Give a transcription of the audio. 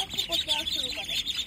आपको पुतवार शुरू करें